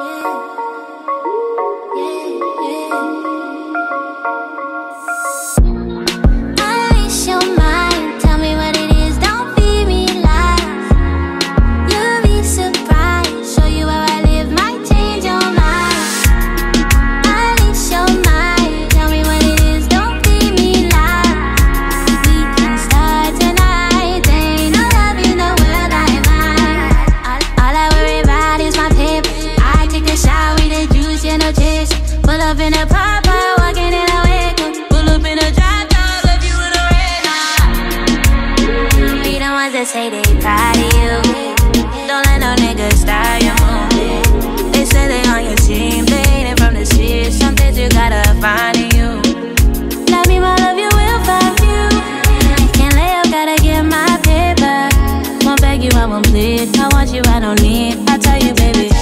Yeah. up in a pop in a wake up. Pull up in a drop top, you in a red eye. Be the ones that say they you. Don't let no niggas. They say they on your team, they from the you gotta you. Love me, my love, you will find you. Can't lay up, gotta get my paper. Won't beg you, I won't plead. I want you, I don't need. I tell you, baby.